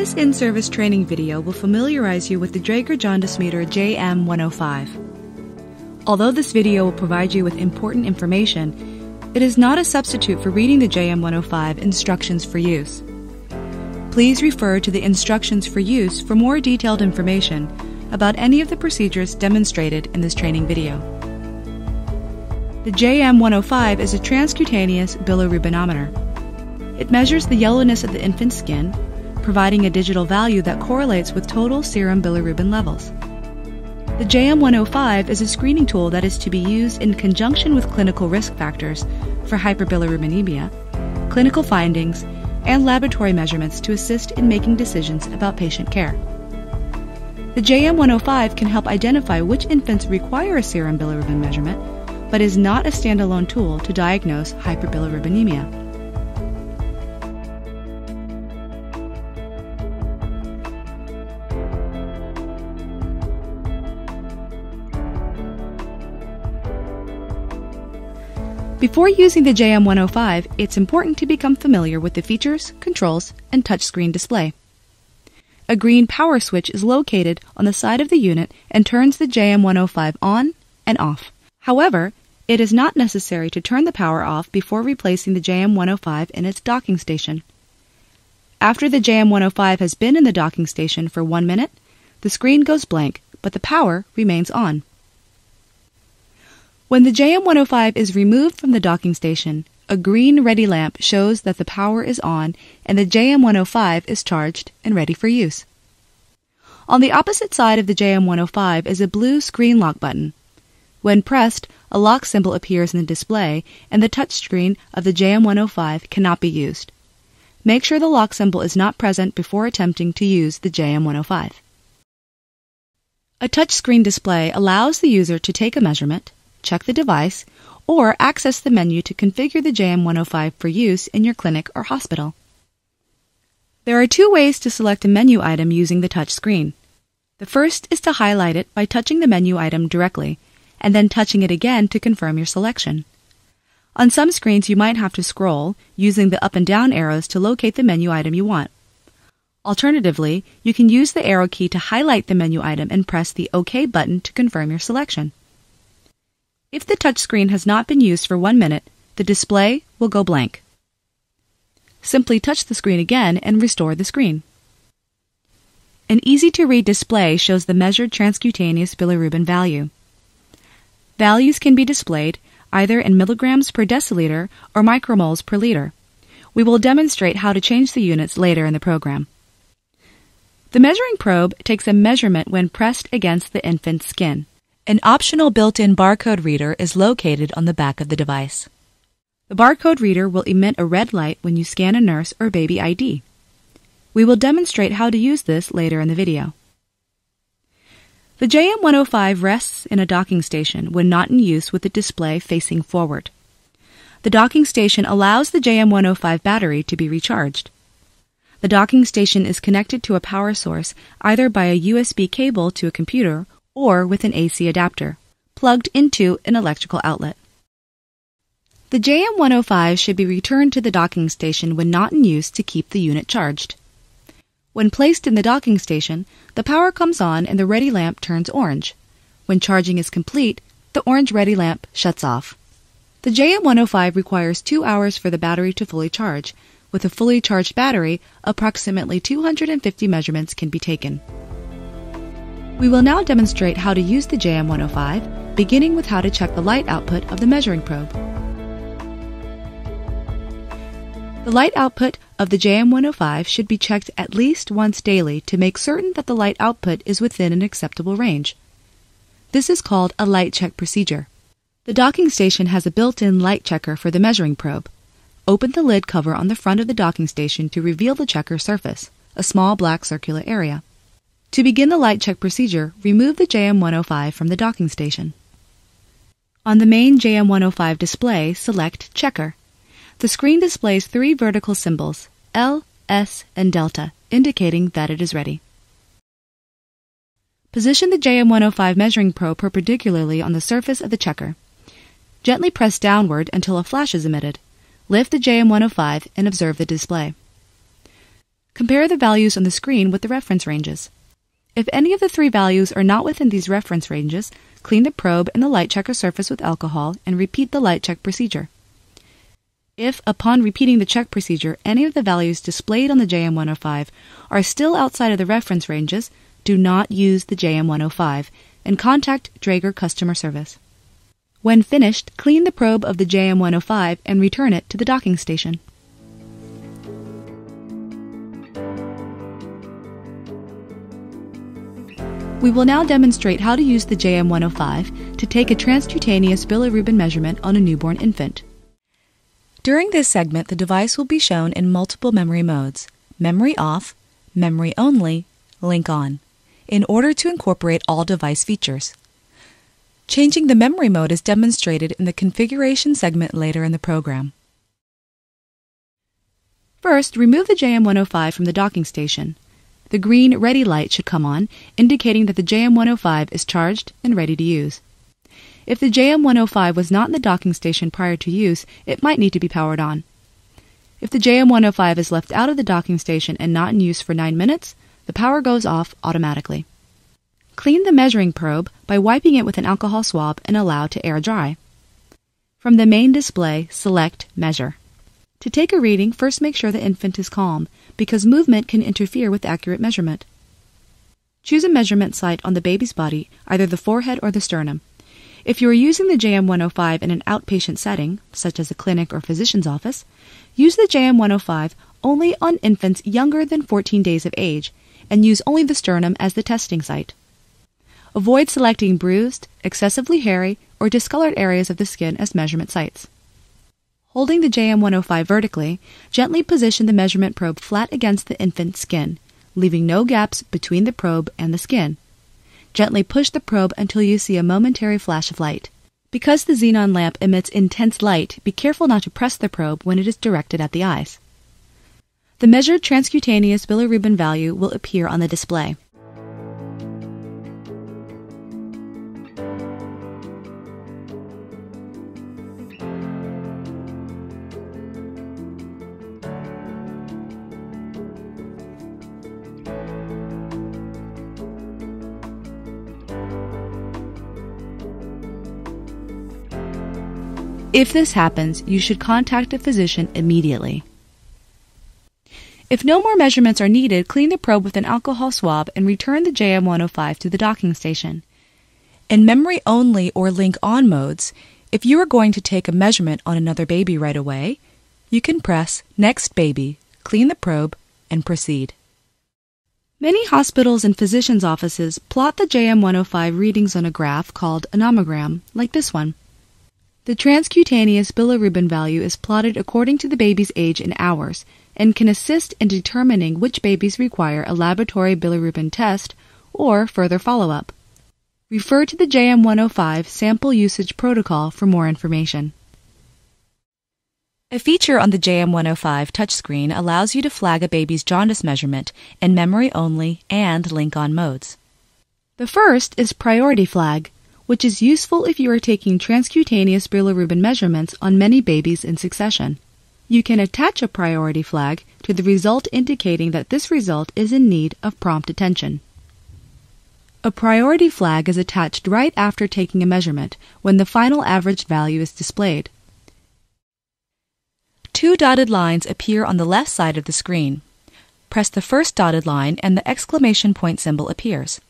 This in-service training video will familiarize you with the Draeger jaundice meter JM105. Although this video will provide you with important information, it is not a substitute for reading the JM105 instructions for use. Please refer to the instructions for use for more detailed information about any of the procedures demonstrated in this training video. The JM105 is a transcutaneous bilirubinometer. It measures the yellowness of the infant's skin, providing a digital value that correlates with total serum bilirubin levels. The JM105 is a screening tool that is to be used in conjunction with clinical risk factors for hyperbilirubinemia, clinical findings, and laboratory measurements to assist in making decisions about patient care. The JM105 can help identify which infants require a serum bilirubin measurement but is not a standalone tool to diagnose hyperbilirubinemia. Before using the JM105, it's important to become familiar with the features, controls, and touchscreen display. A green power switch is located on the side of the unit and turns the JM105 on and off. However, it is not necessary to turn the power off before replacing the JM105 in its docking station. After the JM105 has been in the docking station for one minute, the screen goes blank, but the power remains on. When the JM105 is removed from the docking station, a green ready lamp shows that the power is on and the JM105 is charged and ready for use. On the opposite side of the JM105 is a blue screen lock button. When pressed, a lock symbol appears in the display and the touchscreen of the JM105 cannot be used. Make sure the lock symbol is not present before attempting to use the JM105. A touchscreen display allows the user to take a measurement, check the device, or access the menu to configure the JM105 for use in your clinic or hospital. There are two ways to select a menu item using the touch screen. The first is to highlight it by touching the menu item directly and then touching it again to confirm your selection. On some screens, you might have to scroll using the up and down arrows to locate the menu item you want. Alternatively, you can use the arrow key to highlight the menu item and press the OK button to confirm your selection. If the touchscreen has not been used for one minute, the display will go blank. Simply touch the screen again and restore the screen. An easy to read display shows the measured transcutaneous bilirubin value. Values can be displayed either in milligrams per deciliter or micromoles per liter. We will demonstrate how to change the units later in the program. The measuring probe takes a measurement when pressed against the infant's skin. An optional built-in barcode reader is located on the back of the device. The barcode reader will emit a red light when you scan a nurse or baby ID. We will demonstrate how to use this later in the video. The JM105 rests in a docking station when not in use with the display facing forward. The docking station allows the JM105 battery to be recharged. The docking station is connected to a power source either by a USB cable to a computer or with an AC adapter, plugged into an electrical outlet. The JM105 should be returned to the docking station when not in use to keep the unit charged. When placed in the docking station, the power comes on and the ready lamp turns orange. When charging is complete, the orange ready lamp shuts off. The JM105 requires two hours for the battery to fully charge. With a fully charged battery, approximately 250 measurements can be taken. We will now demonstrate how to use the JM105, beginning with how to check the light output of the measuring probe. The light output of the JM105 should be checked at least once daily to make certain that the light output is within an acceptable range. This is called a light check procedure. The docking station has a built-in light checker for the measuring probe. Open the lid cover on the front of the docking station to reveal the checker surface, a small black circular area. To begin the light check procedure, remove the JM105 from the docking station. On the main JM105 display, select Checker. The screen displays three vertical symbols, L, S, and delta, indicating that it is ready. Position the JM105 measuring probe perpendicularly on the surface of the checker. Gently press downward until a flash is emitted. Lift the JM105 and observe the display. Compare the values on the screen with the reference ranges. If any of the three values are not within these reference ranges, clean the probe and the light checker surface with alcohol and repeat the light check procedure. If, upon repeating the check procedure, any of the values displayed on the JM105 are still outside of the reference ranges, do not use the JM105 and contact Draeger customer service. When finished, clean the probe of the JM105 and return it to the docking station. We will now demonstrate how to use the JM105 to take a transcutaneous bilirubin measurement on a newborn infant. During this segment, the device will be shown in multiple memory modes memory off, memory only, link on, in order to incorporate all device features. Changing the memory mode is demonstrated in the configuration segment later in the program. First, remove the JM105 from the docking station. The green ready light should come on, indicating that the JM105 is charged and ready to use. If the JM105 was not in the docking station prior to use, it might need to be powered on. If the JM105 is left out of the docking station and not in use for 9 minutes, the power goes off automatically. Clean the measuring probe by wiping it with an alcohol swab and allow to air dry. From the main display, select Measure. To take a reading, first make sure the infant is calm, because movement can interfere with accurate measurement. Choose a measurement site on the baby's body, either the forehead or the sternum. If you are using the JM105 in an outpatient setting, such as a clinic or physician's office, use the JM105 only on infants younger than 14 days of age and use only the sternum as the testing site. Avoid selecting bruised, excessively hairy, or discolored areas of the skin as measurement sites. Holding the JM105 vertically, gently position the measurement probe flat against the infant's skin, leaving no gaps between the probe and the skin. Gently push the probe until you see a momentary flash of light. Because the xenon lamp emits intense light, be careful not to press the probe when it is directed at the eyes. The measured transcutaneous bilirubin value will appear on the display. If this happens, you should contact a physician immediately. If no more measurements are needed, clean the probe with an alcohol swab and return the JM105 to the docking station. In memory only or link on modes, if you are going to take a measurement on another baby right away, you can press Next Baby, clean the probe, and proceed. Many hospitals and physicians' offices plot the JM105 readings on a graph called a nomogram, like this one. The transcutaneous bilirubin value is plotted according to the baby's age in hours and can assist in determining which babies require a laboratory bilirubin test or further follow-up. Refer to the JM105 sample usage protocol for more information. A feature on the JM105 touchscreen allows you to flag a baby's jaundice measurement in memory only and link on modes. The first is priority flag, which is useful if you are taking transcutaneous bilirubin measurements on many babies in succession. You can attach a priority flag to the result indicating that this result is in need of prompt attention. A priority flag is attached right after taking a measurement when the final average value is displayed. Two dotted lines appear on the left side of the screen. Press the first dotted line and the exclamation point symbol appears.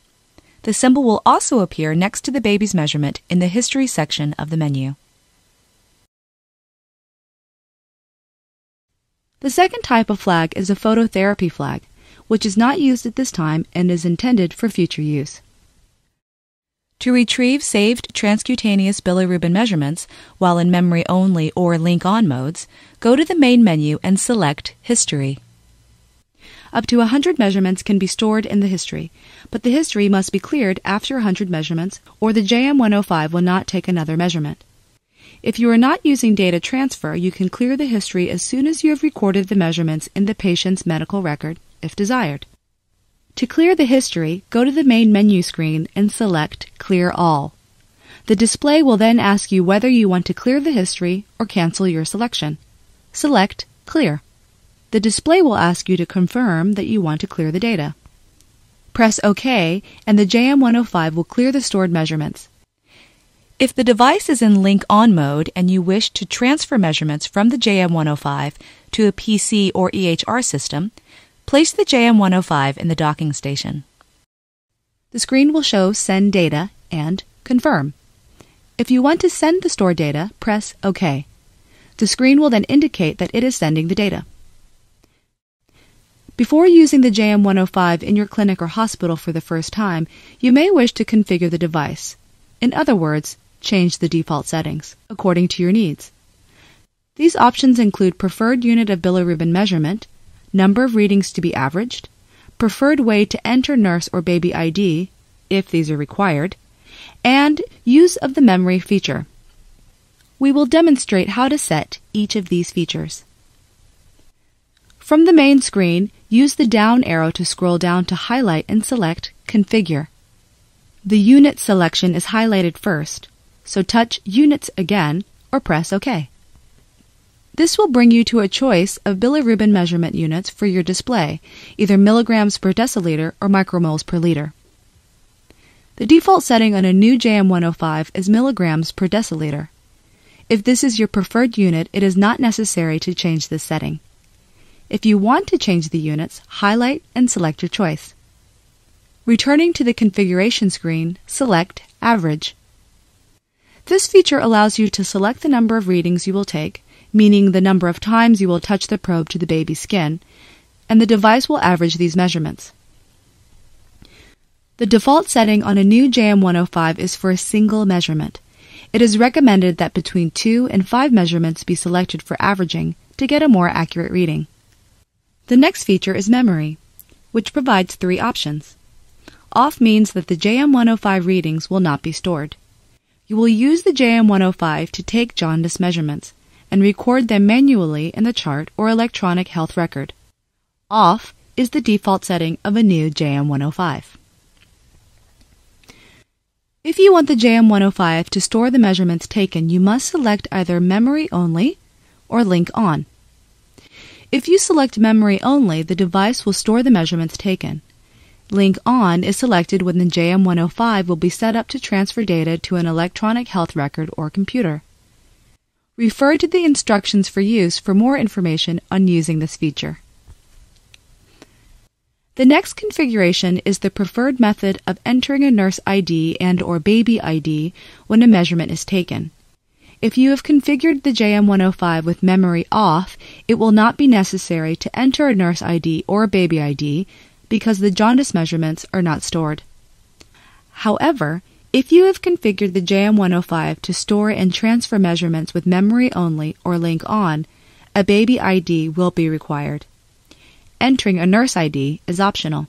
The symbol will also appear next to the baby's measurement in the History section of the menu. The second type of flag is a phototherapy flag, which is not used at this time and is intended for future use. To retrieve saved transcutaneous bilirubin measurements while in memory only or link on modes, go to the main menu and select History. Up to 100 measurements can be stored in the history, but the history must be cleared after 100 measurements or the JM105 will not take another measurement. If you are not using data transfer, you can clear the history as soon as you have recorded the measurements in the patient's medical record, if desired. To clear the history, go to the main menu screen and select Clear All. The display will then ask you whether you want to clear the history or cancel your selection. Select Clear. The display will ask you to confirm that you want to clear the data. Press OK, and the JM105 will clear the stored measurements. If the device is in link on mode and you wish to transfer measurements from the JM105 to a PC or EHR system, place the JM105 in the docking station. The screen will show Send Data and Confirm. If you want to send the stored data, press OK. The screen will then indicate that it is sending the data. Before using the JM105 in your clinic or hospital for the first time, you may wish to configure the device. In other words, change the default settings according to your needs. These options include preferred unit of bilirubin measurement, number of readings to be averaged, preferred way to enter nurse or baby ID, if these are required, and use of the memory feature. We will demonstrate how to set each of these features. From the main screen, use the down arrow to scroll down to highlight and select Configure. The unit selection is highlighted first, so touch Units again or press OK. This will bring you to a choice of bilirubin measurement units for your display, either milligrams per deciliter or micromoles per liter. The default setting on a new JM105 is milligrams per deciliter. If this is your preferred unit, it is not necessary to change this setting. If you want to change the units, highlight and select your choice. Returning to the configuration screen, select Average. This feature allows you to select the number of readings you will take, meaning the number of times you will touch the probe to the baby's skin, and the device will average these measurements. The default setting on a new JM105 is for a single measurement. It is recommended that between two and five measurements be selected for averaging to get a more accurate reading. The next feature is memory, which provides three options. Off means that the JM105 readings will not be stored. You will use the JM105 to take jaundice measurements and record them manually in the chart or electronic health record. Off is the default setting of a new JM105. If you want the JM105 to store the measurements taken, you must select either Memory Only or Link On. If you select memory only, the device will store the measurements taken. Link on is selected when the JM105 will be set up to transfer data to an electronic health record or computer. Refer to the instructions for use for more information on using this feature. The next configuration is the preferred method of entering a nurse ID and or baby ID when a measurement is taken. If you have configured the JM105 with memory off, it will not be necessary to enter a nurse ID or a baby ID because the jaundice measurements are not stored. However, if you have configured the JM105 to store and transfer measurements with memory only or link on, a baby ID will be required. Entering a nurse ID is optional.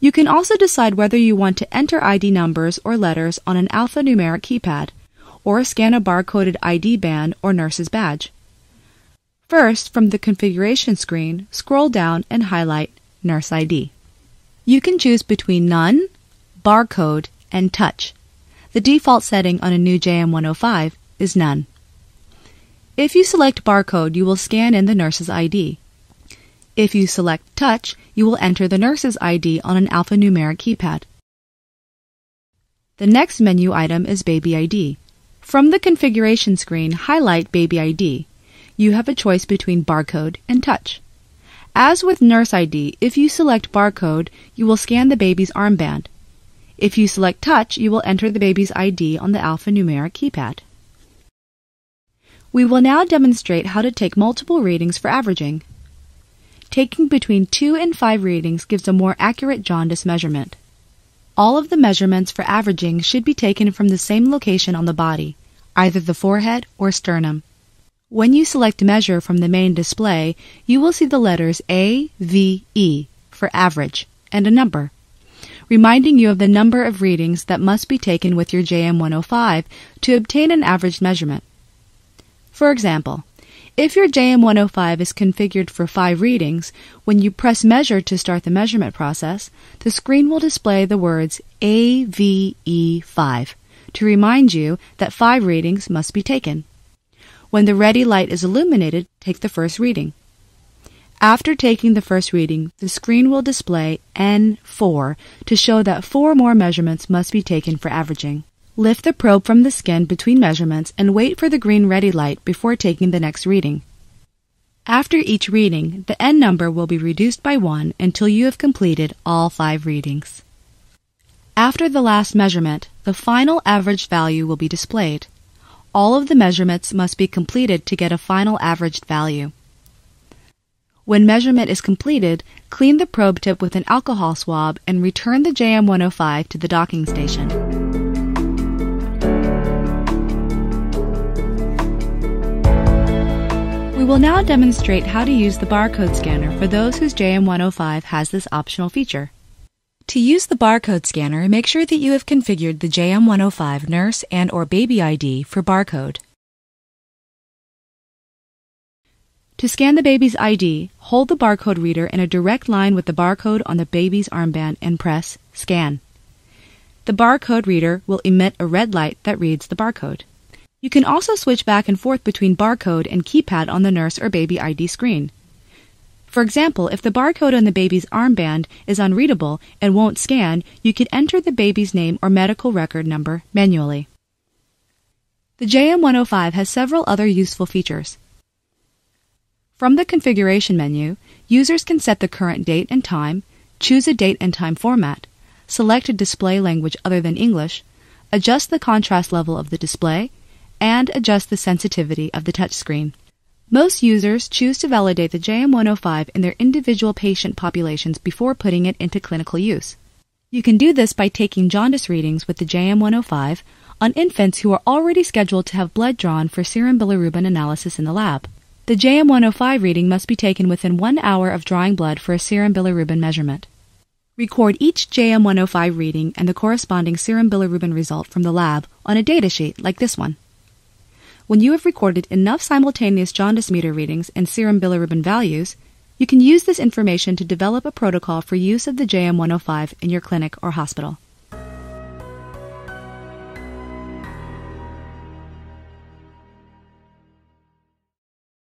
You can also decide whether you want to enter ID numbers or letters on an alphanumeric keypad or scan a barcoded ID band or nurse's badge. First, from the configuration screen, scroll down and highlight Nurse ID. You can choose between None, Barcode, and Touch. The default setting on a new JM105 is None. If you select Barcode, you will scan in the nurse's ID. If you select Touch, you will enter the nurse's ID on an alphanumeric keypad. The next menu item is Baby ID. From the configuration screen, highlight Baby ID. You have a choice between barcode and touch. As with Nurse ID, if you select barcode, you will scan the baby's armband. If you select touch, you will enter the baby's ID on the alphanumeric keypad. We will now demonstrate how to take multiple readings for averaging. Taking between 2 and 5 readings gives a more accurate jaundice measurement. All of the measurements for averaging should be taken from the same location on the body, either the forehead or sternum. When you select Measure from the main display, you will see the letters A, V, E for average and a number, reminding you of the number of readings that must be taken with your JM105 to obtain an average measurement. For example, if your JM105 is configured for 5 readings, when you press Measure to start the measurement process, the screen will display the words AVE5 to remind you that 5 readings must be taken. When the ready light is illuminated, take the first reading. After taking the first reading, the screen will display N4 to show that four more measurements must be taken for averaging. Lift the probe from the skin between measurements and wait for the green ready light before taking the next reading. After each reading, the N number will be reduced by 1 until you have completed all five readings. After the last measurement, the final averaged value will be displayed. All of the measurements must be completed to get a final averaged value. When measurement is completed, clean the probe tip with an alcohol swab and return the JM105 to the docking station. We will now demonstrate how to use the barcode scanner for those whose JM105 has this optional feature. To use the barcode scanner, make sure that you have configured the JM105 nurse and or baby ID for barcode. To scan the baby's ID, hold the barcode reader in a direct line with the barcode on the baby's armband and press Scan. The barcode reader will emit a red light that reads the barcode. You can also switch back and forth between barcode and keypad on the nurse or baby ID screen. For example, if the barcode on the baby's armband is unreadable and won't scan, you can enter the baby's name or medical record number manually. The JM105 has several other useful features. From the configuration menu, users can set the current date and time, choose a date and time format, select a display language other than English, adjust the contrast level of the display, and adjust the sensitivity of the touchscreen. Most users choose to validate the JM105 in their individual patient populations before putting it into clinical use. You can do this by taking jaundice readings with the JM105 on infants who are already scheduled to have blood drawn for serum bilirubin analysis in the lab. The JM105 reading must be taken within one hour of drawing blood for a serum bilirubin measurement. Record each JM105 reading and the corresponding serum bilirubin result from the lab on a datasheet like this one. When you have recorded enough simultaneous jaundice meter readings and serum bilirubin values, you can use this information to develop a protocol for use of the JM105 in your clinic or hospital.